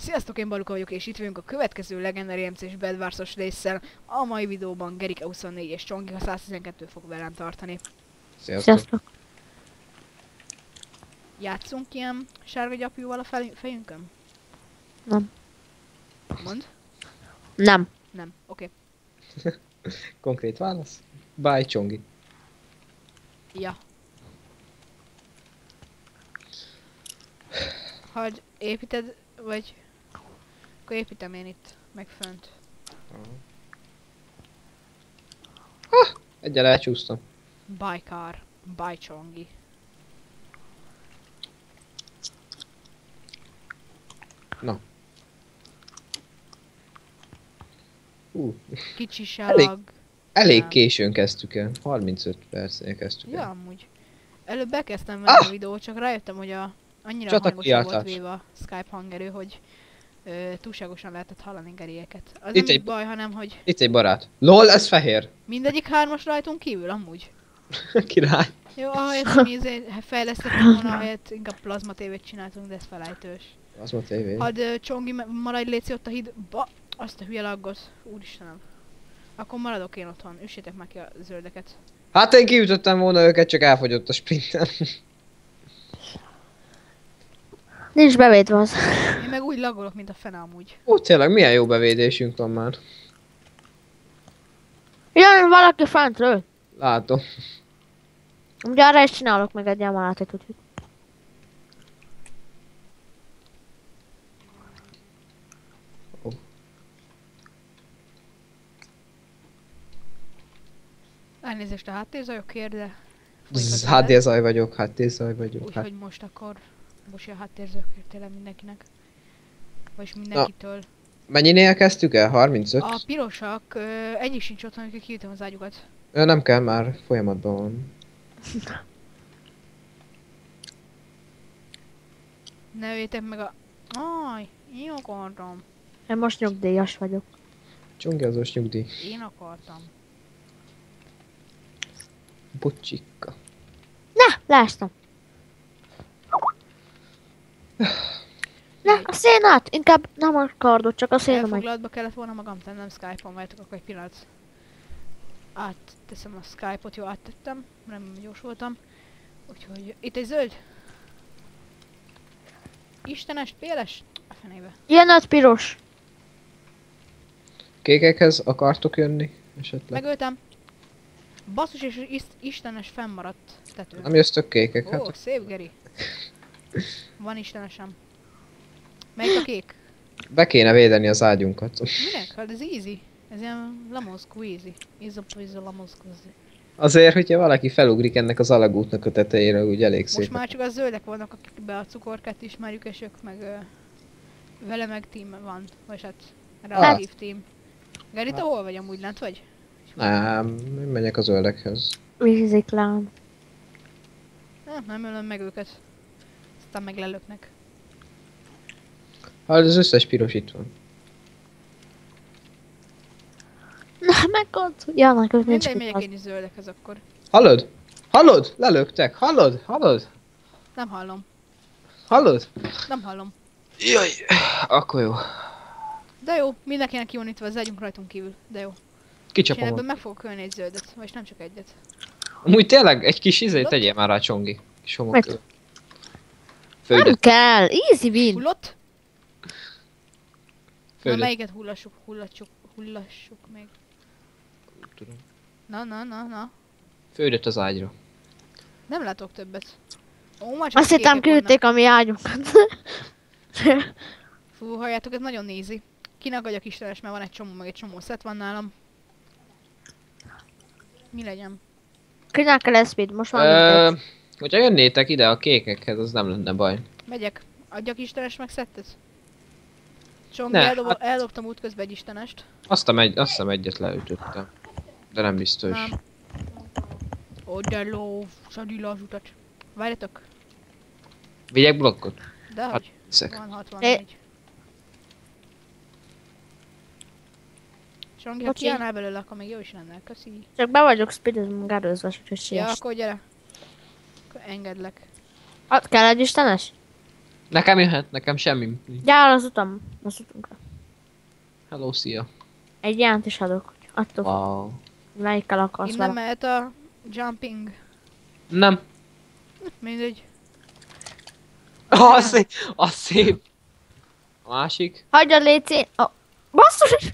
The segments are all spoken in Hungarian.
Sziasztok, én Baluka vagyok, és itt vagyunk a következő Legendary MC-s Bedwarsos résszel. A mai videóban Gerike 24 és Csongi 112 fog velem tartani. Sziasztok. Sziasztok. Játszunk ilyen sárga gyapjúval a fejünkön? Nem. Mond? Nem. Nem. Oké. Konkrét válasz? Bye, Csongi. Ja. Hogy építed, vagy... Akkor építem én itt, meg fönt. Egyel elcsúsztam. Bye car. Bye Csongi. Hú, Kicsi Elég. salag. elég Nem. későn kezdtük el. 35 percnél kezdtük Ja, el. amúgy. Előbb elkezdtem vele a videót, csak rájöttem, hogy a annyira Csata hangosan volt véve a Skype hangerő, hogy ö, túlságosan lehetett hallani gerieket. Az Itt nem egy- baj, hanem hogy Itt egy barát. LOL, ez fehér. mindegyik hármas rajtunk kívül, amúgy. Király. Jó, ahelyett mi izé fejlesztettünk volna, ahelyett inkább plazma tévét csináltunk, de ez felejtős. Az volt tévé. Hadd ö, Csongi, maradj léci ott a híd... Ba! Azt a hülye laggot. Úristenem. Akkor maradok én otthon. Üssétek meg ki a zöldeket. Hát én kiütöttem volna őket, csak elfogyott a sprinten. Nincs bevédve az. Én meg úgy lagolok, mint a fene amúgy. Ó, tényleg, milyen jó bevédésünk van már. Jön valaki fentről. Látom. Ugye arra is csinálok meg egy emeletet, úgyhogy. Elnézést a háttérzajokért, de... háttérszaj vagyok, háttérszaj vagyok. Hát, Úgyhogy most akkor... Bosi a háttérzőkért tényleg mindenkinek. Vagyis mindenkitől. mennyinél kezdtük el? 35? A pirosak, ö, egyik sincs otthon, amikor kiütöm az ágyukat. Ö, nem kell, már folyamatban van. Ne öljétek meg a... Aj, én akartam. Én most nyugdíjas vagyok. Csongi azos nyugdíj. Én akartam. Bocsika. Ne, leestem. Ne, a szénát! Inkább nem a kardot, csak a széna megy. Elfoglalatba kellett volna magam tennem Skype-on, várjátok akkor egy pillanat. Átteszem a Skype-ot, jó, áttettem, nem gyors voltam. Úgyhogy itt egy zöld. Istenes, péles? A fenébe. Ilyen öt piros. Kékekhez akartok jönni? Esetleg? Megöltem. Basszus és is- istenes fennmaradt tető. Nem jöztök kékek? Ó, Hát szép Geri. Van istenesem. Melyik a kék? be kéne védeni az ágyunkat. Minek? Hát ez easy. Ez ilyen. Izza pizza lemon squeezy. Azért, hogyha valaki felugrik ennek az alagútnak a tetejére, úgy elég Most szép. már csak a zöldek vannak, akik be a cukorkát ismerjük, és ők meg ö, vele meg team van. Vagy hát relatív team. Geri, te hol vagy amúgy lent vagy? Nem, én megyek a zöldekhez. Víziklán. Nem, nem ölöm meg őket. Aztán meg lelöknek. Hát az összes piros itt van. Ne, megkont. Jönnek, ők nincs Mindegy, megyek én is zöldekhez akkor. Hallod? Hallod? Lelöktek. Hallod? Hallod? Nem hallom. Hallod? Nem hallom. Jaj, akkor jó. De jó, mindenkinek kiunítva az együnk rajtunk kívül. De jó. És én Kicsapom. ebből meg fogok ölni egy zöldet, vagy nem csak egyet. Amúgy tényleg egy kis izét tegyél már rá Csongi. Kis Mit? homok. Nem kell, easy win. Hullott? Na melyiket hullassuk, hullassuk, hullassuk meg. Tudom. Na, na, na, na. Földet az ágyra. Nem látok többet. Ó, már csak Azt hittem küldték a mi ágyunkat. Fú, halljátok, ez nagyon nézi. Kinek adjak istenes, mert van egy csomó, meg egy csomó szett van nálam. Mi legyen? Kinek kell speed, most már Ö, hogyha jönnétek ide a kékekhez, az nem lenne baj. Megyek. Adjak istenes meg szettet? Csomó, Ne, eldob, hát- eldobtam útközben egy istenest. Azt a megy, azt hiszem egyet leütöttem. De nem biztos. Nem. Ó, de ló, szadi le az utat. Várjatok. Vigyek blokkot? De Hát, hogy? Szek. Van 64. Songi, ha kiállnál belőle, akkor még jó is lenne. Köszi. Csak be vagyok speedezve, gerőzve, úgyhogy Ja, akkor gyere. Akkor engedlek. Hát kell egy istenes? Nekem jöhet, nekem semmi. Gyár az utam. az utunkra. Hello, szia. Egy jánt is adok. Attól, wow. Melyikkel akarsz Innen vele. mehet a jumping. Nem. Mindegy. Az szép. Az szép. A másik. Hagyjad léci! Oh. Basszus!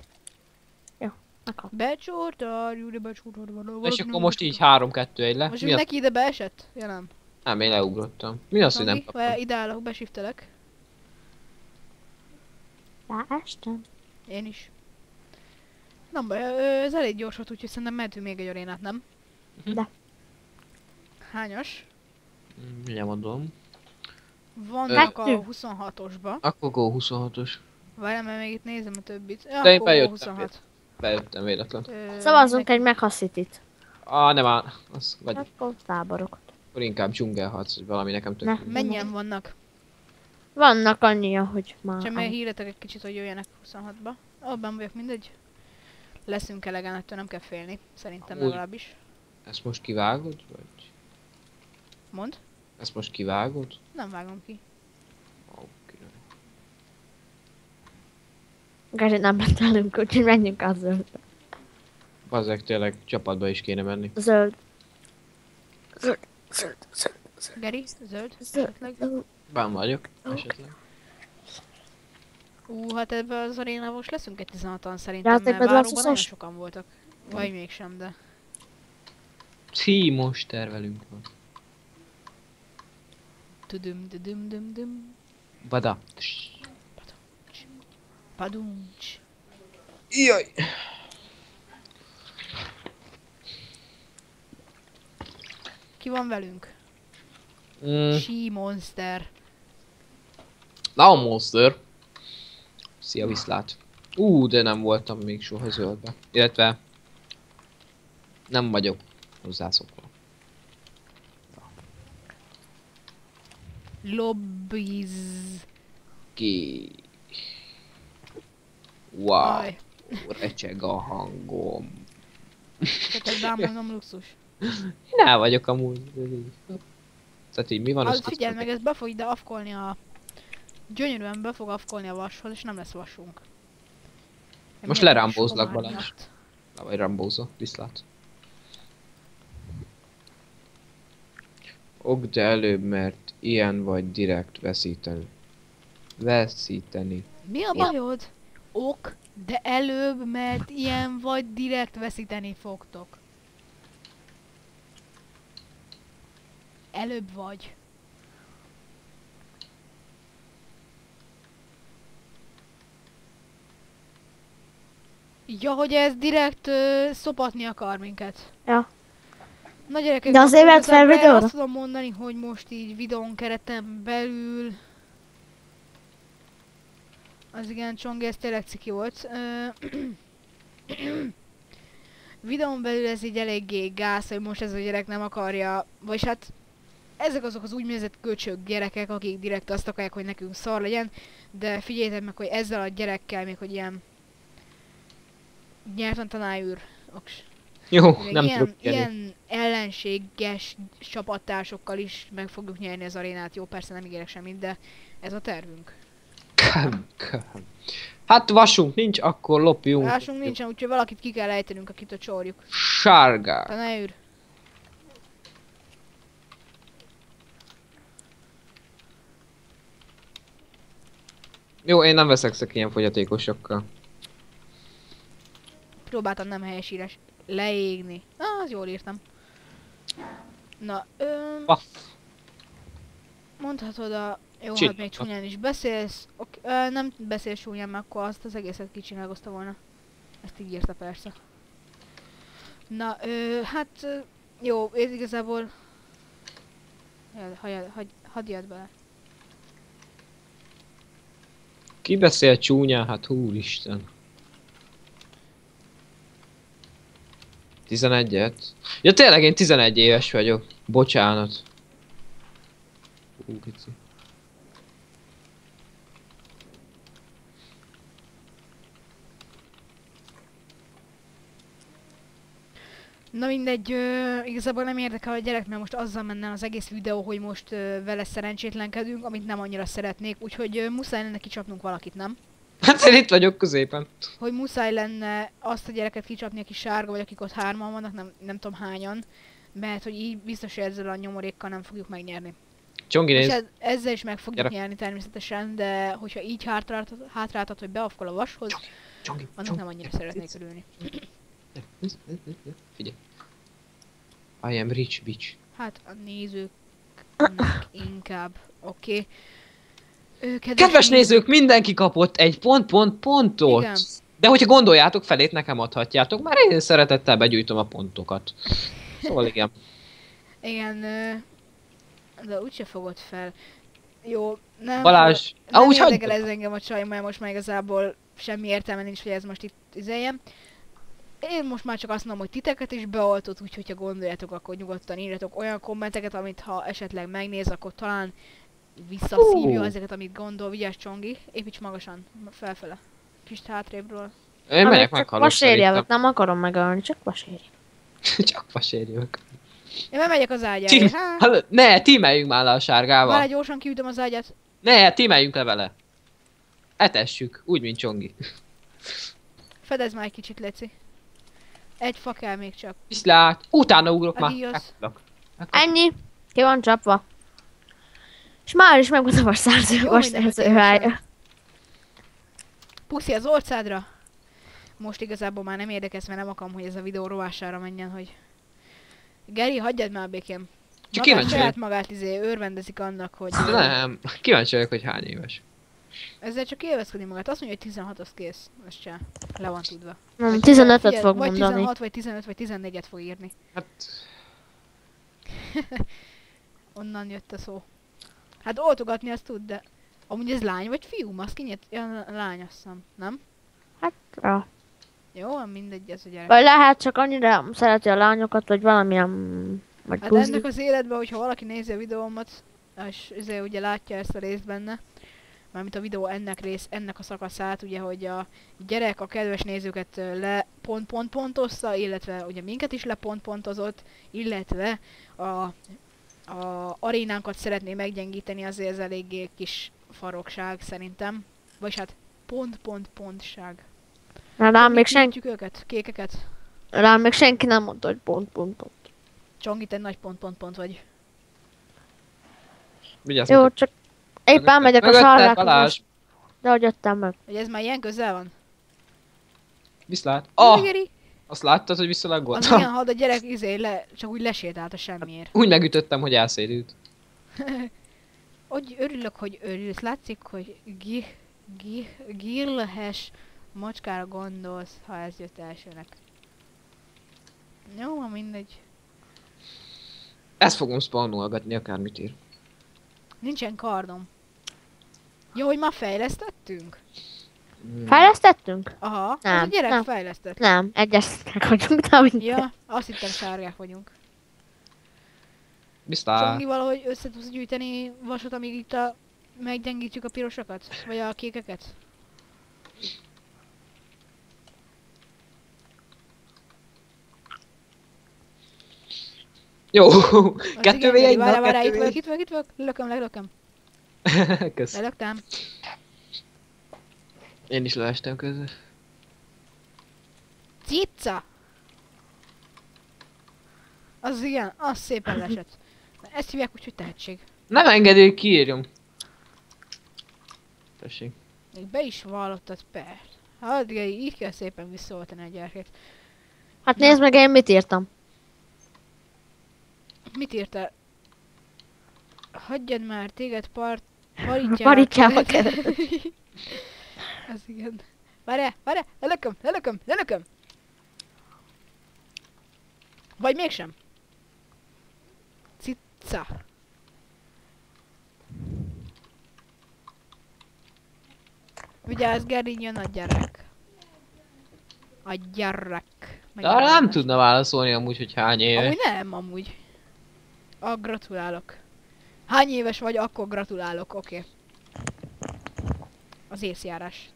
Jó, megkap. Becsórtál, Júli becsórtál valahol. És akkor most így 3-2-1 le. Most neki ide beesett? Ja nem. Nem, én leugrottam. Mi az, hogy nem kaptam? vagy ide állok, besiftelek. Leestem. Én is. Nem baj, ez elég gyors volt, úgyhogy szerintem mehetünk még egy arénát, nem? De. Hányas? Mindjárt mondom. Vannak a Kettő. 26-osba. Akkor go 26-os. Várjál, mert még itt nézem a többit. Ja, De én bejöttem 26. Bejöttem véletlen. Szavazzunk nek- egy Mechacityt. Ah, nem áll. Az, vagy Akkor táborokat. Akkor inkább dzsungelharc, vagy valami nekem tök. Ne. Mennyien vannak? Vannak annyi, hogy már... Csak mert híretek egy kicsit, hogy jöjjenek 26-ba. Abban vagyok, mindegy. Leszünk elegán, ettől nem kell félni. Szerintem Úgy. legalábbis. Ezt most kivágod? Vagy Mond? ezt most kivágod? Nem vágom ki. Oké. Gázsi nem ment velünk, úgyhogy menjünk a zöldbe. Bazzeg tényleg csapatba is kéne menni. Zöld. Zöld. Zöld. Zöld. Geri, zöld, Zöld. esetleg. Zöld. Bán vagyok, esetleg. Ú, hát ebben az arénában most leszünk egy 16-an szerintem, Játékban mert váróban nagyon sokan voltak. Vagy mégsem, de... Tímos tervelünk van. Tudum, tudum, dum, dum. Bada. Paduncs. Jaj. Ki van velünk? Mm, She Monster. na a monster. Szia viszlát. Ú, de nem voltam még soha zöldbe. Illetve nem vagyok hozzászokva. Lobbies. Ki. Wow, Aj, recseg a hangom. tehát ez luxus. Én el vagyok amúgy. Tehát így mi van? Az figyelj meg, ez be fog ide afkolni a... Gyönyörűen be fog afkolni a vashoz, és nem lesz vasunk. Most Emiatt a lerambózlak, Balázs. Na, vagy Rambóza, viszlát. Ok, de előbb, mert ilyen vagy direkt veszíteni. Veszíteni. Mi a bajod? Ok, de előbb, mert ilyen vagy direkt veszíteni fogtok. Előbb vagy. Ja, hogy ez direkt ö, szopatni akar minket. Ja. Na gyerekek, De azért vett fel videóra? Azt tudom mondani, hogy most így videón kereten belül... Az igen, Csongi, ez tényleg ciki volt. Videón belül ez így eléggé gáz, hogy most ez a gyerek nem akarja, vagyis hát ezek azok az úgynevezett köcsög gyerekek, akik direkt azt akarják, hogy nekünk szar legyen, de figyeljétek meg, hogy ezzel a gyerekkel még, hogy ilyen nyelven tanárűr. Jó, Még nem ilyen, tudok kérni. ilyen ellenséges csapattársokkal is meg fogjuk nyerni az arénát. Jó, persze nem ígérek semmit, de ez a tervünk. Kám, kám. Hát vasunk nincs, akkor lopjunk. Lássunk nincsen, úgyhogy valakit ki kell ejtenünk, akit a csorjuk. Sárga. Tanárűr. Jó, én nem veszek szek ilyen fogyatékosokkal. Próbáltam nem helyesíres leégni. Ah, az jól írtam. Na, ö, Paff. mondhatod a... Jó, Csit. hát még csúnyán is beszélsz. Ok, ö, nem beszélsz csúnyán, mert akkor azt az egészet kicsinálkozta volna. Ezt így írta persze. Na, ö, hát... Jó, ez igazából... Hagyjad, hagy, hadd jöjjed bele. Ki beszél csúnyán? Hát úristen. 11-et? Ja tényleg én 11 éves vagyok. Bocsánat. Ú, pici. Na mindegy, ö, igazából nem érdekel a gyerek, mert most azzal menne az egész videó, hogy most ö, vele szerencsétlenkedünk, amit nem annyira szeretnék, úgyhogy ö, muszáj lenne kicsapnunk valakit, nem? Hát én itt vagyok középen. hogy muszáj lenne azt a gyereket kicsapni, aki sárga, vagy akik ott hárman vannak, nem, nem tudom hányan, mert hogy így biztos, hogy ezzel a nyomorékkal nem fogjuk megnyerni. Csongi És nézd. ez, ezzel is meg fogjuk Gyere. nyerni természetesen, de hogyha így hátráltat, hátráltat, hogy beafkol a vashoz, Csongi, annak Csongi. nem annyira szeretnék örülni. Figyelj. I am rich bitch. Hát a nézőknek inkább, oké. Okay. Kedves nézők, mindenki kapott egy pont, pont, pontot. Igen. De hogyha gondoljátok, felét nekem adhatjátok, mert én szeretettel begyűjtöm a pontokat. Szóval igen. Igen, de úgyse fogod fel. Jó, nem, Balázs, nem ah, úgy érdekel hagyd. ez engem a csaj, mert most már igazából semmi értelme nincs, hogy ez most itt üzeljem. Én most már csak azt mondom, hogy titeket is beoltott, úgyhogy ha gondoljátok, akkor nyugodtan írjatok olyan kommenteket, amit ha esetleg megnéz, akkor talán visszaszívja Hú. ezeket, amit gondol. Vigyázz Csongi, építs magasan, felfele. Kicsit hátrébről. Én megyek csak meghalok vasérjelvet, nem akarom megölni, csak vasérjelvet. Csak vasérjövök. Én már megyek az ágyára. Hát, ne, tímeljünk már le a sárgával. várj, gyorsan kiütöm az ágyat. Ne, tímeljünk le vele. Etessük, úgy, mint Csongi. Fedez már egy kicsit, Leci. Egy fa kell még csak. Viszlát, utána ugrok már. Adios. Meghalok. Ennyi, ki van csapva. És már is megvan a helye. Puszi az orcádra. Most igazából már nem érdekes, mert nem akarom, hogy ez a videó rovására menjen, hogy... Geri, hagyjad már békém. Csak Magát, kíváncsi saját vagyok. magát izé örvendezik annak, hogy... Nem, kíváncsi vagyok, hogy hány éves. Ezzel csak élvezkedi magát. Azt mondja, hogy 16 az kész. Ez se. Le van tudva. Nem, Vagy 15-öt figyelj, fog vagy mondani. 16, vagy 15, vagy 14-et fog írni. Hát, Onnan jött a szó. Hát oltogatni azt tud, de... Amúgy ez lány vagy fiú? Az kinyit? Ja, lány azt hiszem. Nem? Hát, ja. Jó, van mindegy ez a gyerek. Vagy lehet csak annyira szereti a lányokat, vagy valamilyen... Vagy Hát buzi. ennek az életben, hogyha valaki nézi a videómat, és ezért ugye látja ezt a részt benne, mármint a videó ennek rész, ennek a szakaszát, ugye, hogy a gyerek a kedves nézőket le pont pont pontozza, illetve ugye minket is le pont pontozott, illetve a, a arénánkat szeretné meggyengíteni, azért ez eléggé kis farokság szerintem. Vagyis hát pont pont pontság. Na, rám még, senki, őket? Kékeket? rám még senki nem mondta, hogy pont, pont, pont. Csongit egy nagy pont pont pont vagy. vigyázz. Jó, csak éppen megyek a Balázs. de hogy jöttem meg. Hogy ez már ilyen közel van? Viszlát. Oh. Ah, azt láttad, hogy Az visszalaggoltam? ilyen had a gyerek izé le, csak úgy lesétált a semmiért. Úgy megütöttem, hogy elszédült. Hogy örülök, hogy örülsz. Látszik, hogy gi, gi, girlhes macskára gondolsz, ha ez jött elsőnek. Jó, van mindegy. Ezt fogom spawnolgatni, akármit ír. Nincsen kardom. Jó, hogy már fejlesztettünk? Fejlesztettünk? Aha, az a Nem, gyerek nem. fejlesztett. Nem, egyesek vagyunk, de mindegy. Ja, azt hittem sárgák vagyunk. Viszlát. Csongi valahogy össze tudsz gyűjteni vasot, amíg itt a... meggyengítjük a pirosokat? Vagy a kékeket? Jó, kettő v egy, Várjál, na, várjál, itt kettő vagyok, itt vagyok, itt vagyok. Kösz. Lelöktem. Én is leestem közben. Cica! Az igen, az szépen lesett. Ezt hívják úgy, hogy tehetség. Nem engedi, hogy kiírjam. Tessék. Még be is vallottad, persze. Hát igen, így kell szépen visszaoltani a gyerekét. Hát nézd meg, én mit írtam. Mit írtál? Hagyjad már, téged part... Paritjába Paritjába kellett. Az igen. Várjál, várjál, lelököm, lelököm, lelököm! Vagy mégsem. Cica. Vigyázz, Gerin jön a gyerek. A gyerek. De arra nem tudna válaszolni amúgy, hogy hány éves. Amúgy nem, amúgy. Ah, gratulálok. Hány éves vagy, akkor gratulálok, oké. Okay. Az észjárás.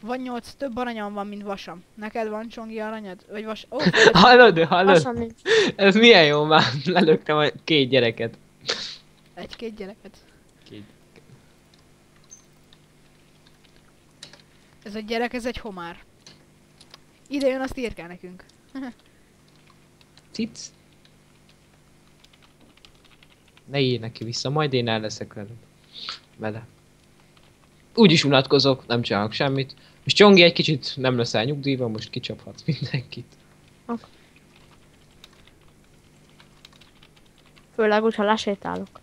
Van nyolc, több aranyam van, mint vasam. Neked van csongi aranyad? Vagy vas... Oh, Hallod, hallod? Ez milyen jó már, lelöktem a két gyereket. egy-két gyereket. Két. Ez a gyerek, ez egy homár. Ide jön, azt írkál nekünk. Cic. Ne írj neki vissza, majd én el leszek veled. Vele. Úgyis unatkozok, nem csinálok semmit. Most Csongi egy kicsit nem leszel nyugdíjban, most kicsaphatsz mindenkit. Főleg úgy, ha lesétálok.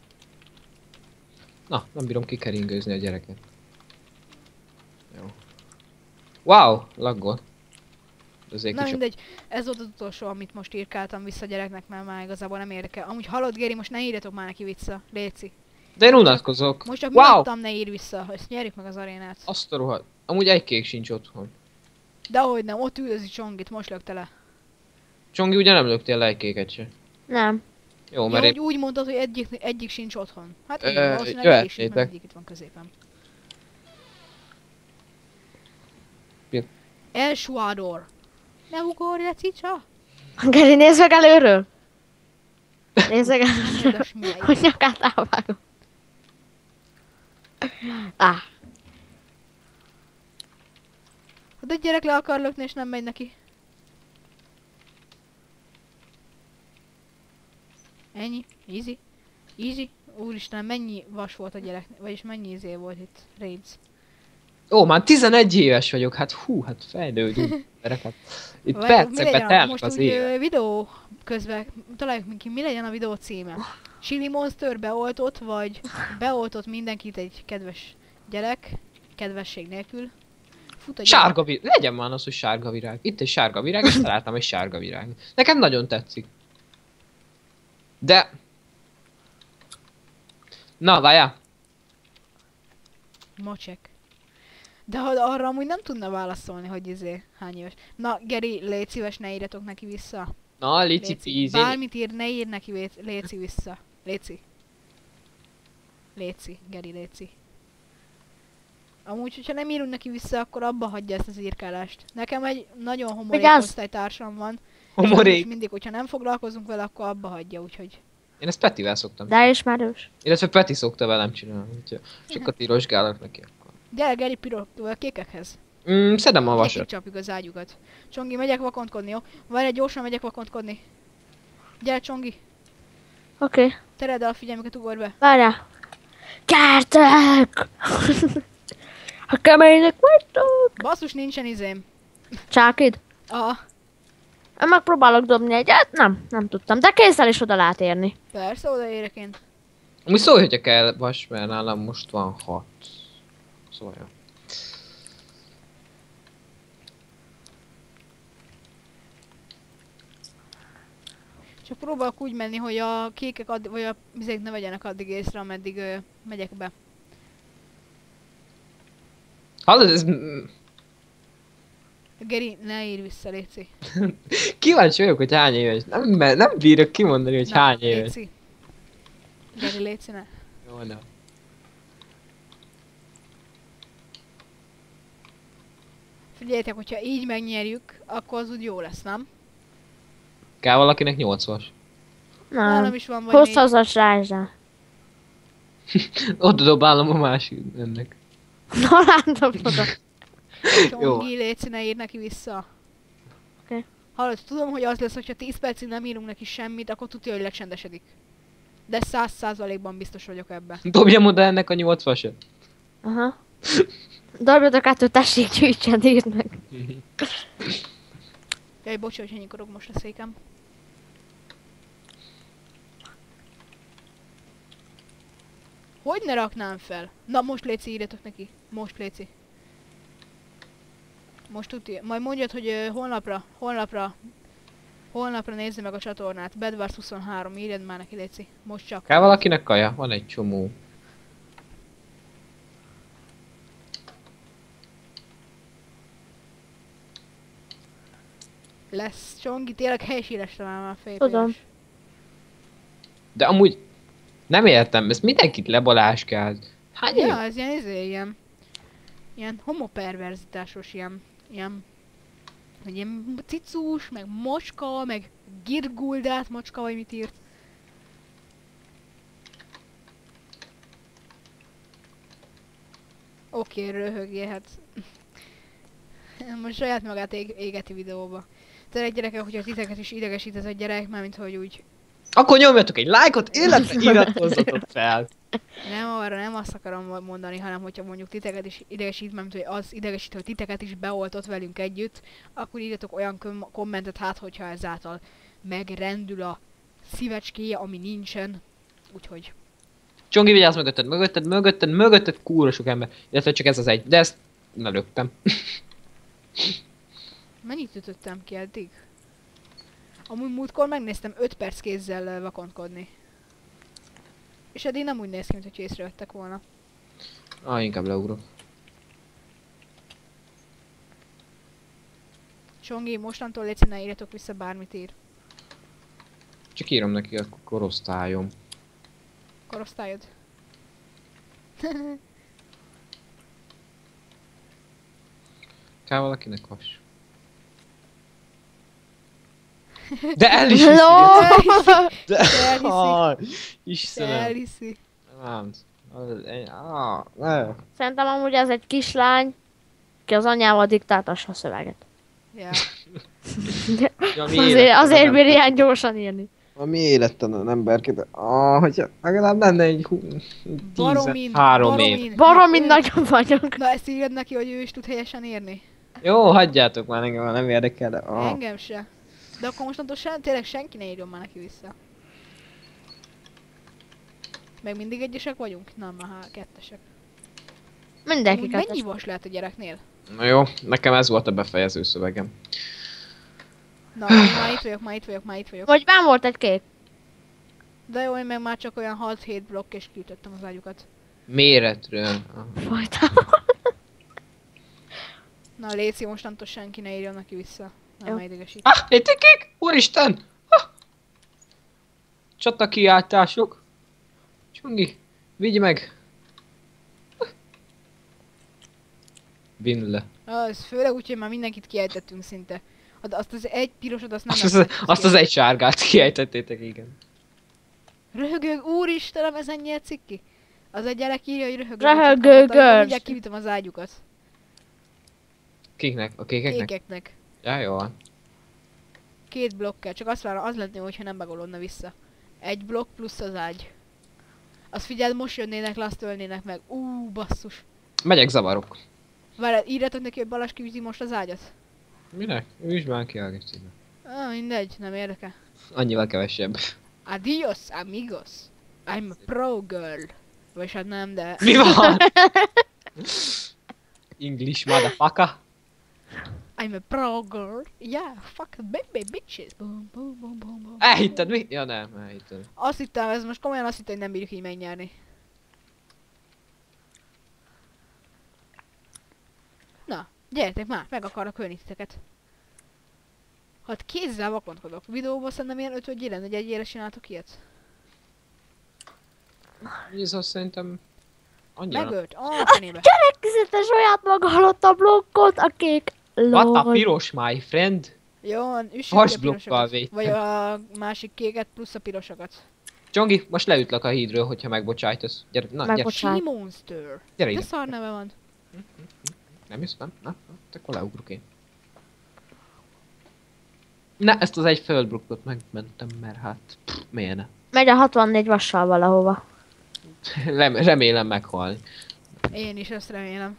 Na, nem bírom kikeringőzni a gyereket. Jó. Wow, laggol. Azért Na mindegy, ez volt az utolsó, amit most írkáltam vissza a gyereknek, mert már igazából nem érdekel. Amúgy hallod, Géri, most ne írjatok már neki vissza, Léci. De én unatkozok. Most csak wow! miattam ne ír vissza, hogy ezt nyerjük meg az arénát. Azt a rohadt. Amúgy egy kék sincs otthon. De ahogy nem, ott üldözi Csongit, most lökte le. Csongi ugye nem löktél le egy kéket se. Nem. Jó, Ja, mert úgy, én... úgy mondtad, hogy egyik, egyik sincs otthon. Hát Ö, igen, valószínűleg egyik sincs, mert egyik itt van középen. El Suador. Ne ugorj le, cicsa! Geri, nézd meg előről! Nézd meg előről, hogy nyakát elvágom. Á, Hát a gyerek le akar lökni, és nem megy neki. Ennyi. Easy. Easy. Úristen, mennyi vas volt a gyerek, vagyis mennyi izé volt itt. Raids. Ó, már 11 éves vagyok, hát hú, hát fejlődünk. Hát itt mi percekbe telnek Most az élet. ö, videó közben, találjuk ki, mi legyen a videó címe. Chili Monster beoltott, vagy beoltott mindenkit egy kedves gyerek, kedvesség nélkül. Fut a. Sárga virág. Legyen már az, hogy sárga virág. Itt egy sárga virág, és találtam egy sárga virág. Nekem nagyon tetszik. De... Na, várjál. Mocsek. De arra amúgy nem tudna válaszolni, hogy izé, hány éves. Na, Geri, légy szíves, ne írjatok neki vissza. Na, lici Léci. pízi. Bármit ír, ne ír neki Léci vissza. Léci. Léci, Geri, Léci. Amúgy, hogyha nem írunk neki vissza, akkor abba hagyja ezt az írkálást. Nekem egy nagyon homorék Vigyázz! osztálytársam van. és Homorék. mindig, hogyha nem foglalkozunk vele, akkor abba hagyja, úgyhogy. Én ezt Petivel szoktam. de ismerős. Illetve Peti szokta velem csinálni. Úgyhogy sokat írosgálok neki. Gyere, Geri, piro, ö, kékekhez. Mm, szedem a vasat. csapjuk az ágyukat. Csongi, megyek vakontkodni, jó? Várj, gyorsan megyek vakontkodni. Gyere, Csongi, Oké, okay. tered el a figyelmüket, ugorj be. várjál. Gyertek! ha kemények vagytok! Basszus, nincsen izém. Csákid? Aha, Én megpróbálok dobni egyet, nem, nem tudtam. De kézzel is oda lehet érni. persze, odaérek én. Amúgy szólj, hogyha kell vas, mert nálam most van hat. Szólja. Csak próbálok úgy menni, hogy a kékek addig, vagy a vizék ne vegyenek addig észre, ameddig ö, megyek be. Hallod, ez... Geri, ne írj vissza, Léci. Kíváncsi vagyok, hogy hány éves. Nem, nem bírok kimondani, hogy Na, hány éves. Léci. Geri, Léci, ne. Jó, na. Figyeljetek, hogyha így megnyerjük, akkor az úgy jó lesz, nem? Kell valakinek 8-as. Nálam Nem. is van vagy. Hosszazas rázsá. Oda dobálom a másik ennek. Na látom oda. Csongi, Léci, ne ír neki vissza. Oké. Hallod, tudom, hogy az lesz, hogyha 10 percig nem írunk neki semmit, akkor tudja, hogy lecsendesedik. De száz százalékban biztos vagyok ebben. Dobjam oda ennek a 8-asat. Aha. Dobjad a kettőt, tessék, gyűjtsed, írd meg. Jaj, bocs, hogy nyikorog most a székem. Hogy ne raknám fel? Na most Léci, írjatok neki. Most Léci. Most tudja. Majd mondjad, hogy ö, holnapra, holnapra, holnapra nézze meg a csatornát. Bedwars 23, írjad már neki Léci. Most csak. Kell valakinek kaja? Van egy csomó. Lesz. Csongi, tényleg helyesíres talán már fél Tudom. éves. De amúgy nem értem, ezt mindenkit lebaláskáz. Hány év? Ja, ez ilyen, izé, ilyen, ilyen homoperverzitásos, ilyen, ilyen, hogy ilyen cicus, meg mocska, meg girguldát mocska, vagy mit írt. Oké, röhögjél, hát Most saját magát ég, égeti videóba. Tehát gyerekek, hogyha titeket is idegesít ez a gyerek, mármint hogy úgy Akkor nyomjatok egy lájkot, illetve iratkozzatok fel. Nem arra nem azt akarom mondani, hanem hogyha mondjuk titeket is idegesít, mert hogy az idegesít, hogy titeket is beoltott velünk együtt, akkor írjatok olyan kom- kommentet, hát hogyha ezáltal megrendül a szívecskéje, ami nincsen. Úgyhogy Csongi, vigyázz mögötted, mögötted, mögötted, mögötted, kúra sok ember. Illetve csak ez az egy, de ezt lelöktem. mennyit ütöttem ki eddig? Amúgy múltkor megnéztem 5 perc kézzel ö, vakondkodni. És eddig nem úgy néz ki, mintha észrevettek volna. Ah, inkább leugrok. Csongi, mostantól légy ne írjatok vissza bármit ír. Csak írom neki a korosztályom. Korosztályod. Kell valakinek vas. De el is hiszi. De... elhiszi. Istenem. elhiszi. Nem. Ah. Szerintem amúgy ez egy kislány, ki az anyával diktáltassa a szöveget. Ja. Ja, Azért, azért bír ilyen gyorsan írni. A mi élettelen emberke, de... Ah, hogyha legalább lenne egy... hú- Baromin, Három év. baromin. Baromi Na, ő- nagyon vagyok. Na ezt írjad neki, hogy ő is tud helyesen írni. Jó, hagyjátok már, engem nem érdekel, de... Ah. Engem se. De akkor mostantól sen, tényleg senki ne írjon már neki vissza. Meg mindig egyesek vagyunk? Nem, már kettesek. Mindenki Amúgy kettes. mennyi vas lehet a gyereknél? Na jó, nekem ez volt a befejező szövegem. Na, én már itt vagyok, már itt vagyok, már itt vagyok. Vagy bán volt egy kék. De jó, én meg már csak olyan 6-7 blokk és kiütöttem az ágyukat. Méretről. Folytában. Na, Léci, mostantól senki ne írjon neki vissza. Nem idegesít. Ah, egy tikik! Úristen! Ah! Csata kiáltások. Csungi, vigy meg! Vinn le. Az főleg úgy, hogy már mindenkit kiejtettünk szinte. Azt az egy pirosod, azt nem Azt az, azt ki. az egy sárgát kiejtettétek, igen. Röhögőg, úristenem, ez ennyire cikki? Az egy gyerek írja, hogy röhögőg. Röhögőgös. Mindjárt kivitem az ágyukat. Kiknek? A kékeknek? Kékeknek. Ja, jó van. Két blokk kell, csak azt várom, az lenne, hogyha nem begolódna vissza. Egy blokk plusz az ágy. Azt figyeld, most jönnének le, azt ölnének meg. Ú, basszus. Megyek zavarok. Várj, írjatok neki, hogy Balázs kiviszi most az ágyat? Minek? Üsd már ki a gecibe. Ah, mindegy, nem érdekel. Annyival kevesebb. Adios, amigos. I'm a pro girl. Vagy hát nem, de... Mi van? English motherfucker. I'm a pro girl. Yeah, fuck baby bitches. Boom, boom, boom, boom, boom. Elhitted mi? Ja nem, elhitted. Azt hittem, ez most komolyan azt hittem, hogy nem bírjuk így megnyerni. Na, gyertek már, meg akarok ölni titeket. Hát kézzel vakondkodok, videóban szerintem ilyen 5 vagy lenne, hogy egyére csináltok ilyet. Jézus szerintem... Annyira. Megölt, a fenébe. Kiszinte saját maga halott a blokkot, a kék. What a piros, my friend? Jó, üssük a pirosokat. védtem. Vagy a másik kéket plusz a pirosokat. Csongi, most leütlök a hídről, hogyha megbocsájtasz. Gyere, na, gyere, Megbocsát. She Monster. gyere De ide. szar neve van. Nem jössz, nem? Na, na, akkor leugrok én. Ne, ezt az egy földblokkot megmentem, mert hát, pff, miért ne? Megy a 64 vassal valahova. Rem, remélem meghalni. Én is ezt remélem.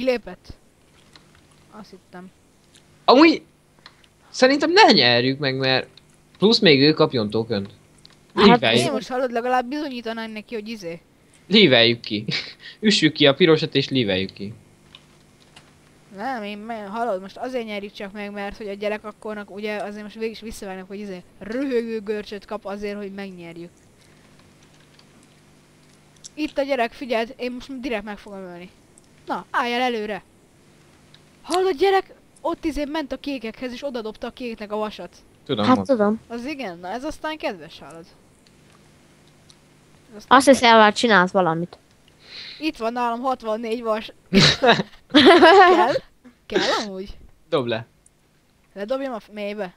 Kilépett? Azt hittem. Amúgy, szerintem ne nyerjük meg, mert plusz még ő kapjon tokönt. Hát, Én most hallod, legalább bizonyítanánk neki, hogy izé. líveljük ki. Üssük ki a pirosat és líveljük ki. Nem, én me- hallod, most azért nyerjük csak meg, mert hogy a gyerek akkornak ugye azért most végig is visszavágnak, hogy izé röhögő görcsöt kap azért, hogy megnyerjük. Itt a gyerek, figyeld, én most direkt meg fogom ölni. Na, álljál előre! Hallod, gyerek? Ott izé ment a kékekhez, és odadobta a kéknek a vasat. Tudom, Hát tudom. Az igen, na ez aztán kedves hallod. Ez aztán Azt hiszem, hogy csinálsz valamit. Itt van nálam 64 vas. Kell? Kell amúgy? Dob le. Ledobjam a mélybe?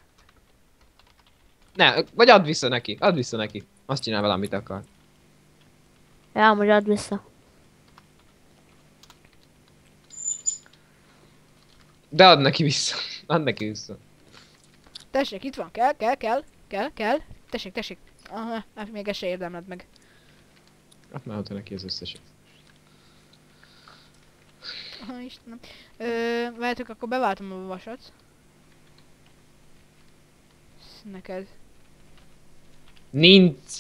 Ne, vagy add vissza neki, add vissza neki. Azt csinál vele, amit akar. Ja, amúgy add vissza. De add neki vissza. Add neki vissza. Tessék, itt van, kell, kell, kell, kell, kell. Tessék, tessék. Aha, hát még ezt se érdemled meg. Hát már adta neki az összeset. Aha, Istenem. Ö, várjátok, akkor beváltom a vasat. Neked. Nincs.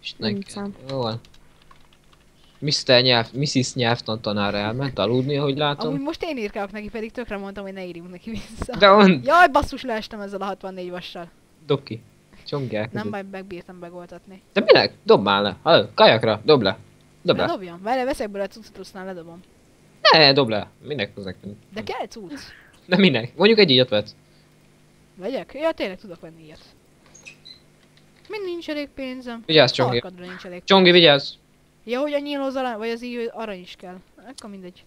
És. Nincsen. Jó van. Mr. Nyelv, Mrs. Nyelvtan tanár elment aludni, ahogy látom. Amúgy most én írkálok neki, pedig tökre mondtam, hogy ne írjunk neki vissza. De on, Jaj, basszus, leestem ezzel a 64 vassal. doki. Csongi Nem baj, megbírtam begoltatni. De minek? Dob már le. Hallod, kajakra, dob le. Dob le. dobjam. Várj, veszek belőle cuccot, aztán ledobom. Ne, dob le. Minek az nekünk? De kell cucc. De minek? Mondjuk egy ilyet vett. Vegyek? Ja, tényleg tudok venni ilyet. Mind nincs elég pénzem. Vigyázz, Csongi. Nincs elég. Csongi, vigyázz! Ja, hogy a nyílóz arany, vagy az így arany is kell. Akkor mindegy.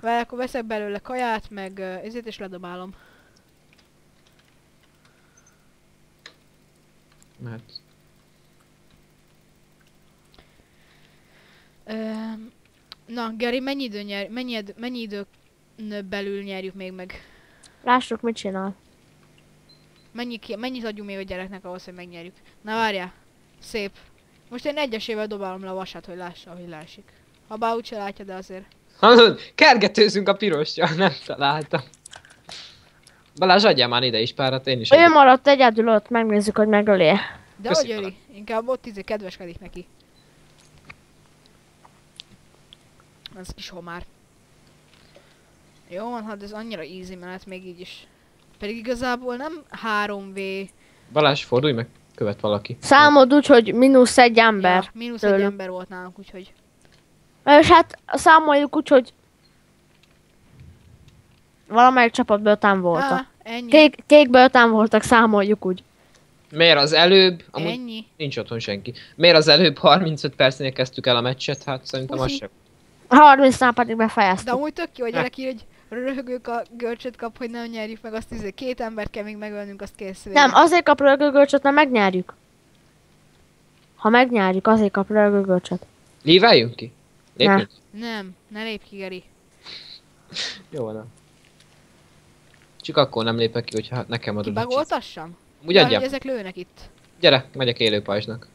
Várj, akkor veszek belőle kaját, meg ezért is ledobálom. Mert na, Geri, mennyi idő nyer, mennyi, mennyi idő belül nyerjük még meg? Lássuk, mit csinál. Mennyi mennyit adjunk még a gyereknek ahhoz, hogy megnyerjük? Na várjál. Szép. Most én egyesével dobálom le a vasát, hogy lássa, hogy lásik. Ha bár úgyse látja, de azért. Hallod, kergetőzünk a pirossal, nem találtam. Balázs, adjál már ide is párat, én is Ő adok. maradt egyedül ott, megnézzük, hogy megöli. De Köszi, hogy öli? Inkább ott izé kedveskedik neki. Ez kis homár. Jó van, hát ez annyira easy menet még így is. Pedig igazából nem 3v. Balázs, fordulj meg, követ valaki. Számod úgy, hogy mínusz egy ember. Ja, mínusz egy ember volt nálunk, úgyhogy. És hát számoljuk úgy, hogy valamelyik csapatból tám voltak. Á, ennyi. Kék, kékből tám voltak, számoljuk úgy. Miért az előbb, amúgy Ennyi. nincs otthon senki. Miért az előbb 35 percnél kezdtük el a meccset? Hát szerintem az Puszi. sem. 30-nál pedig De befejeztük. amúgy tök jó, hogy gyerek ír, hogy röhögők a görcsöt kap, hogy nem nyerjük meg azt, izé, két embert kell még megölnünk, azt kész. vége. Nem, azért kap rögögölcsöt, mert megnyerjük. Ha megnyerjük, azért kap rögögölcsöt. Líveljünk ki? Lépjünk? Nem, ne lépj ki, Geri. Jó van. Csak akkor nem lépek ki, hogyha nekem adod. Kibagoltassam? Úgy Már, adja. hogy ezek lőnek itt. Gyere, megyek élő pajzsnak.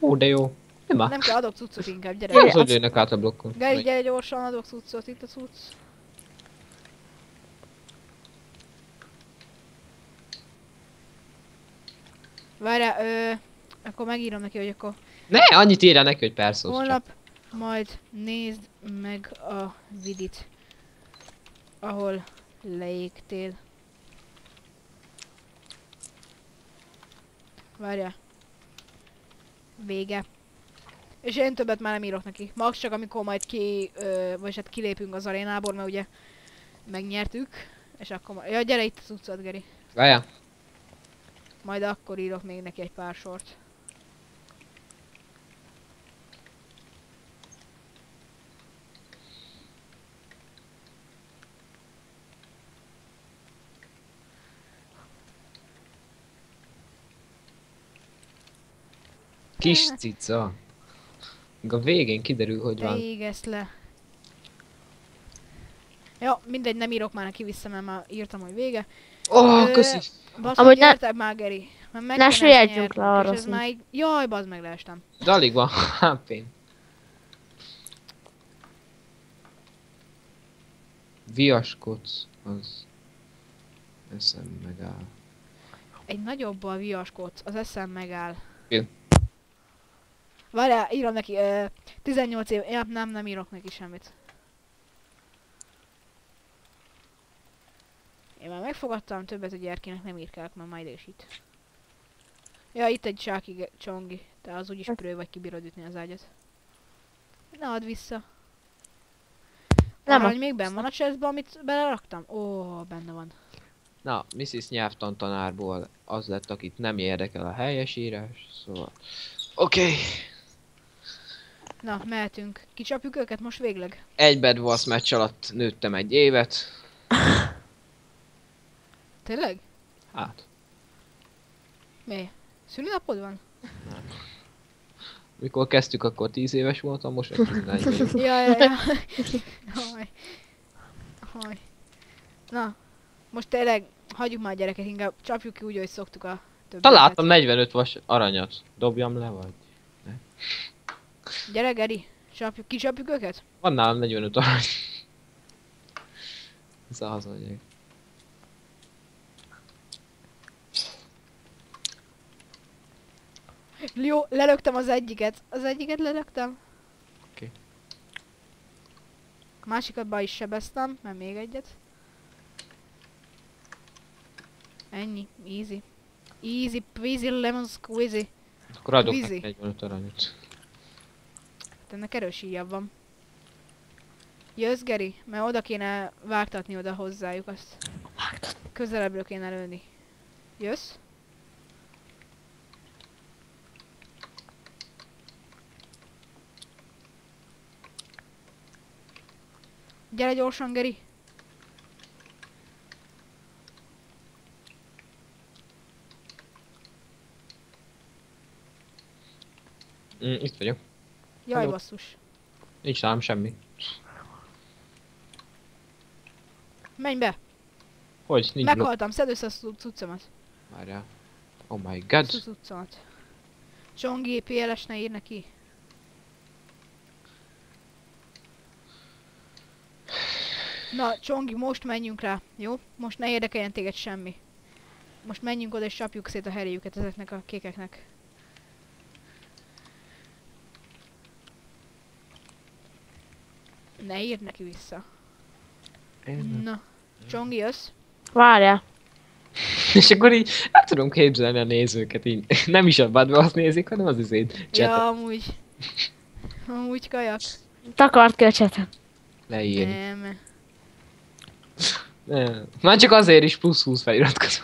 Ó, de jó. Ma? Nem kell, adok cuccot inkább, gyere. Nem Gyere, az, hogy lőnek át a blokkon. Geri, gyere gyorsan, adok cuccot, itt a cucc. Várjál, ö, akkor megírom neki, hogy akkor Ne, annyit írja neki, hogy persze. az csak. holnap majd nézd meg a vidit, ahol leégtél. Várjál. Vége. És én többet már nem írok neki. Max csak amikor majd ki, ö, vagy hát kilépünk az arénából, mert ugye megnyertük. És akkor. Ja, gyere itt cuccot, Geri. Várjál. Majd akkor írok még neki egy pár sort. Kis cica. Még a végén kiderül, hogy van. Égesz le. Ja, mindegy, nem írok már neki vissza, mert már írtam, hogy vége. Ó, oh, köszi. Basz, Amúgy hogy ne- már, Geri. Ne süllyedjünk le arra És ez szint. már így... Jaj, bazd meg leestem. De alig van HP-n. Viaskodsz, az eszem megáll. Egy nagyobbal viaskodsz, az eszem megáll. Igen. Várjál, írom neki, ö, 18 év, ja, nem, nem írok neki semmit. Én már megfogadtam, többet a gyerkének nem írkálok, mert majd idősít. Ja, itt egy sáki csongi, te az úgyis prő vagy kibírod ütni az ágyat. Ne add vissza. Nem ad- még benn van a chestbe, amit beleraktam? Ó, benne van. Na, Mrs. Nyelvtan tanárból az lett, akit nem érdekel a helyesírás, szóval... Oké, okay. Na, mehetünk. Kicsapjuk őket most végleg? egy Bad Wars meccs alatt nőttem egy évet. Tényleg? Hát, Mi? Szülinapod van? Mikor kezdtük, akkor 10 éves voltam, most meg 11 éves. Ja, ja, ja. Haj. Haj. Na, most tényleg hagyjuk már a gyereket, inkább csapjuk ki úgy, hogy szoktuk a többieket. Találtam 45 vas aranyat. Dobjam le, vagy? Gyere, Geri, csapjuk, kicsapjuk őket? Van nálam 45 arany. Ez az anyag. Jó, lelöktem az egyiket. Az egyiket lelöktem. Oké. Másikat be is sebeztem, mert még egyet. Ennyi, easy. Easy peasy lemon squeezy. Akkor adok neki 45 aranyot. Hát ennek erős íjabb van. Jössz, Geri? Mert oda kéne vágtatni oda hozzájuk azt. Közelebbről kéne lőni. Jössz? Gyere gyorsan, Geri! Mm, itt vagyok. Jaj, Hello. basszus. Nincs nálam semmi. Menj be! Hogy? Nincs. Meghaltam, szedd össze a cu- cuccomat. Várjál. Oh my god. Cu- Cuccomat. Csongi, PLS ne ír neki. Na, Csongi, most menjünk rá, jó? Most ne érdekeljen téged semmi. Most menjünk oda és csapjuk szét a heréjüket ezeknek a kékeknek. Ne írd neki vissza. Én- Na, Csongi, jössz? Várjál. És akkor így nem tudom képzelni a nézőket így. Nem is a badba azt nézik, hanem az izét. Ja, Csetet amúgy. Amúgy kajak. Takart ki a csetet. leírni. Nem. Nem. Már csak azért is plusz 20 feliratkozó.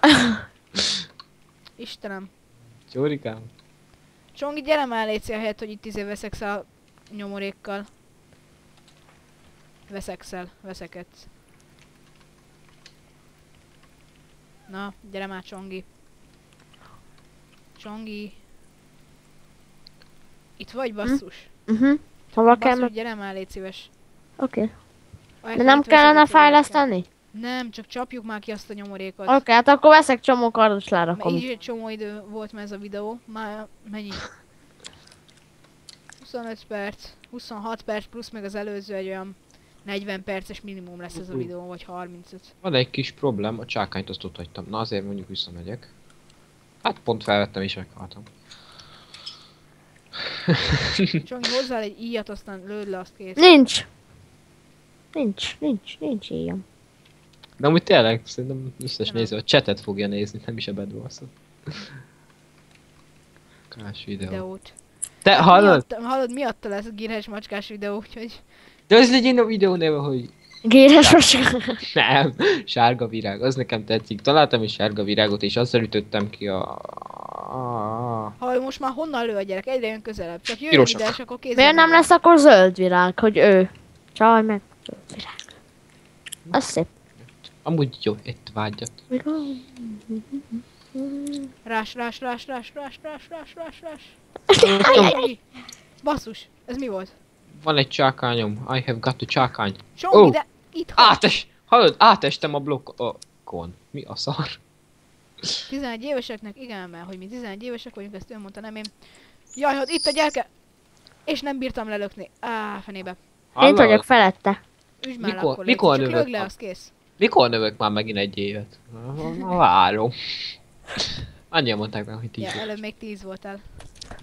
Istenem. Csórikám. Csongi, gyere már légy helyett, hogy itt izé veszeksz a nyomorékkal. Veszekszel, veszekedsz. Na, gyere már Csongi. Csongi. Itt vagy basszus? Uh-huh. Hova kell Basszus, gyere már légy szíves. Oké. Okay. De nem kellene fejleszteni? Nem, csak csapjuk már ki azt a nyomorékot. Oké, okay, hát akkor veszek csomó Mert lerakom. így egy csomó idő volt már ez a videó. Már mennyi? 25 perc, 26 perc plusz meg az előző egy olyan 40 perces minimum lesz ez a videó, vagy 35. Van egy kis problém, a csákányt azt ott hagytam. Na azért mondjuk visszamegyek. Hát pont felvettem és meghaltam. Csongi, hozzál egy íjat, aztán lőd le, azt kész. Nincs. Nincs, nincs, nincs ilyen. De amúgy tényleg, szerintem összes Nem. néző a chatet fogja nézni, nem is a Bad Wars-ot. Kás videó. videót. Te hallod? Miatta, hallod, miatta lesz a gírhes macskás videó, úgyhogy... De az legyen a videó neve, hogy Géres most. nem, sárga virág, az nekem tetszik. Találtam egy sárga virágot, és azzal ütöttem ki a... Ha most már honnan lő a gyerek, egyre jön közelebb. Csak jöjjön Pirosak. ide, és akkor kézzel Miért nem lesz akkor zöld virág, hogy ő? Csaj meg. Az szép. Amúgy jó, egy vágyat. Rás, rás, rás, rás, rás, rás, rás, rás, rás. Basszus, ez mi volt? Van egy csákányom, I have got a csákány. Csongi, Ó. de itt. Átes! Hallod, átestem a blokkon. Mi a szar? 11 éveseknek, igen, mert hogy mi 11 évesek vagyunk, ezt ő mondta, nem én. Jaj, hogy itt a gyereke! És nem bírtam lelökni. Á, fenébe. Én Hallod? vagyok felette. Már le Mikor- akkor, mikor légy, csak növök le, az kész. Mikor növök már megint egy évet? Várom. Annyian mondták meg, hogy tíz Ja, előbb még 10 voltál.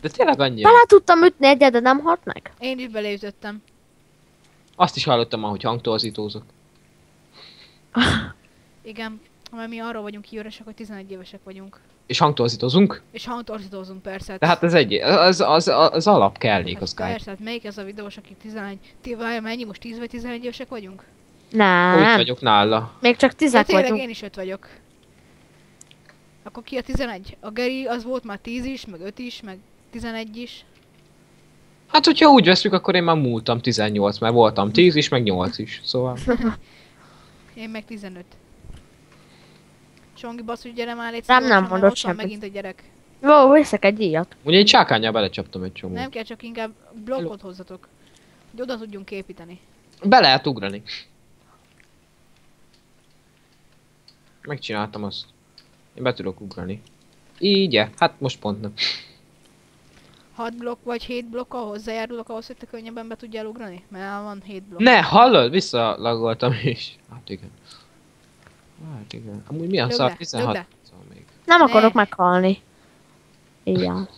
De tényleg annyian. Bele tudtam ütni egyet, de nem halt meg. Én is beleütöttem. Azt is hallottam már, hogy hangtorzítózok. Igen, mert mi arról vagyunk híresek, hogy 11 évesek vagyunk. És hangtorzítozunk. És hangtorzítózunk persze. De hát ez egy, az, az, az, az alap kellék hát a Skype. persze, hát melyik ez a videós, akik 11... Ti, várj, mennyi most 10 vagy 11 évesek vagyunk? Úgy Nem, vagyok nála. még csak De tizek tényleg vagyunk. én is 5 vagyok. Akkor ki a 11? A Geri az volt már 10 is, meg 5 is, meg 11 is. Hát, hogyha úgy veszük, akkor én már múltam 18, mert voltam 10 is, meg 8 is. Szóval... Én meg 15. Csongi basszus, gyere már légy Nem, nem mondott semmit. megint a gyerek. Jó, veszek egy íjat. Ugye egy csákányjal belecsaptam egy csomó. Nem kell, csak inkább blokkot hozzatok. Hogy oda tudjunk építeni. Be lehet ugrani. Megcsináltam azt. Én be tudok ugrani. Így -e? Hát most pont nem. 6 blokk vagy 7 blokk hozzájárulok ahhoz, hogy te könnyebben be tudjál ugrani? Mert van 7 blokk. Ne, hallod? Visszalagoltam is. Hát igen. Hát igen. Amúgy milyen Lögd szar? le, 16 lögd le. szóval még. Nem Ne. akarok meghalni. Igen.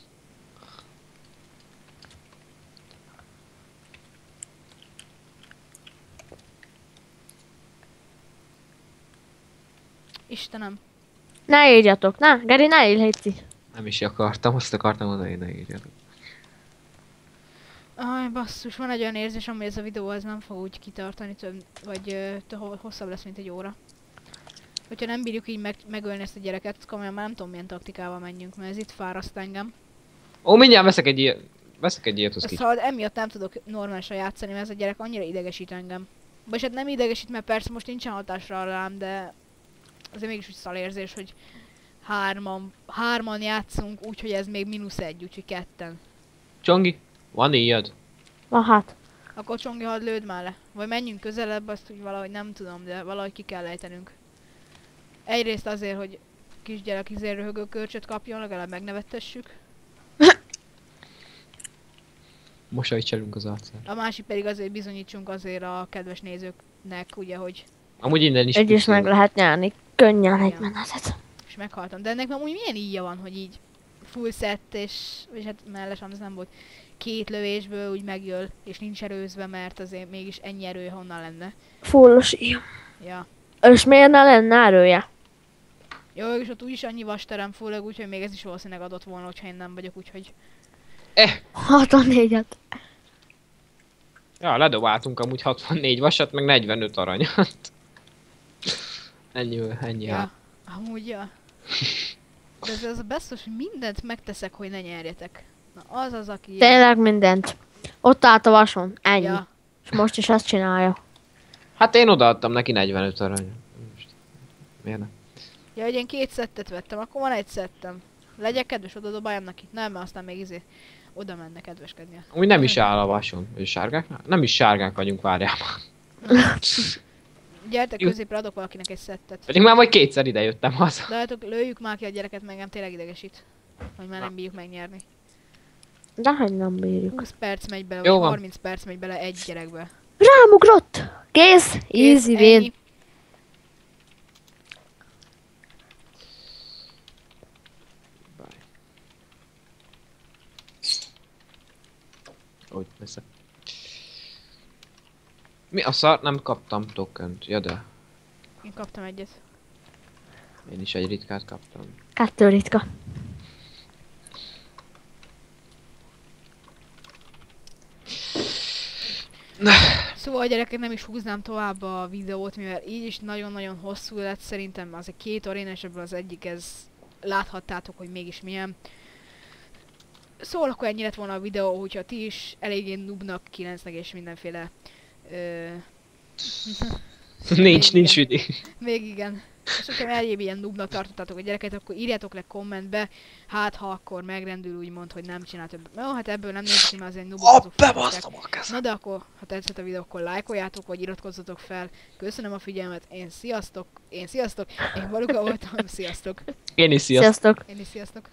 Istenem. Ne írjatok, ne? Geri, ne írj, Léci. Nem is akartam, azt akartam mondani, hogy ne írjatok. Aj, basszus, van egy olyan érzésem, hogy ez a videó ez nem fog úgy kitartani több, vagy ö, hosszabb lesz, mint egy óra. Hogyha nem bírjuk így meg, megölni ezt a gyereket, komolyan már nem tudom milyen taktikával menjünk, mert ez itt fáraszt engem. Ó, mindjárt veszek egy ilyet. Veszek egy ilyet, az kicsit. Szóval emiatt nem tudok normálisan játszani, mert ez a gyerek annyira idegesít engem. Vagy hát nem idegesít, mert persze most nincsen hatásra rám, de azért mégis úgy szalérzés, hogy hárman, hárman játszunk, úgyhogy ez még mínusz egy, úgyhogy ketten. Csongi, van íjad? Van hát. Akkor Csongi, hadd lőd már le. Vagy menjünk közelebb, azt úgy valahogy nem tudom, de valahogy ki kell ejtenünk. Egyrészt azért, hogy kisgyerek izé röhögő kölcsöt kapjon, legalább megnevettessük. Mosolycselünk az arcán. A másik pedig azért bizonyítsunk azért a kedves nézőknek, ugye, hogy Amúgy innen is Egy is pusztul. meg lehet nyerni. Könnyen egy menetet. és meghaltam. De ennek amúgy milyen íja van, hogy így full set, és, és hát mellesem az nem volt két lövésből úgy megjöl, és nincs erőzve, mert azért mégis ennyi erő honnan lenne. Fullos íj. Ja. És miért ne lenne erője? Jó, és ott úgyis annyi vasterem főleg, úgyhogy még ez is valószínűleg adott volna, hogyha én nem vagyok, úgyhogy 64-et. Ja, ledobáltunk amúgy 64 vasat, meg 45 aranyat. ennyi, ennyi Ja, ja. amúgy ja. De ez az a beszos, hogy mindent megteszek, hogy ne nyerjetek. Na az az, aki... Tényleg mindent. Ott állt a vason. Ennyi. Ja. És most is ezt csinálja. Hát én odaadtam neki 45 aranyat. Miért nem? Ja, hogy én két szettet vettem, akkor van egy szettem. Legyek kedves, oda dobáljam neki. Nem, mert aztán még izé oda menne kedveskedni. Úgy nem is áll a vason. Sárgák? Nem is sárgák vagyunk, várjál már. Gyertek Jó. középre, adok valakinek egy szettet. Pedig már majd kétszer ide jöttem haza. De hát lőjük már ki a gyereket, meg engem tényleg idegesít. Hogy már nem bírjuk megnyerni. De hogy nem bírjuk. 20 perc megy bele, Jó vagy van. 30 perc megy bele egy gyerekbe. Rámugrott! Kész! Easy Kész, win. ennyi. Úgy, persze. Mi a szar? Nem kaptam tokent. Ja de. Én kaptam egyet. Én is egy ritkát kaptam. Kettő ritka. Szóval gyerekek nem is húznám tovább a videót, mivel így is nagyon-nagyon hosszú lett szerintem, az egy két aréna, és ebből az egyik ez láthattátok, hogy mégis milyen. Szóval akkor ennyi lett volna a videó, hogyha ti is eléggé nubnak, kilencnek és mindenféle... Ö, nincs, nincs üdi. még igen. És hogyha egyéb ilyen nubnak tartottátok a gyereket, akkor írjátok le kommentbe, hát ha akkor megrendül úgymond, hogy nem csinál több. Jó, hát ebből nem nézek ki, mert azért nubok azok féltek. a kezem! Na de akkor, ha tetszett a videó, akkor lájkoljátok, vagy iratkozzatok fel. Köszönöm a figyelmet, én sziasztok, én sziasztok, én Baluka voltam, sziasztok. Én is sziasztok. Sziasztok! Én is sziasztok.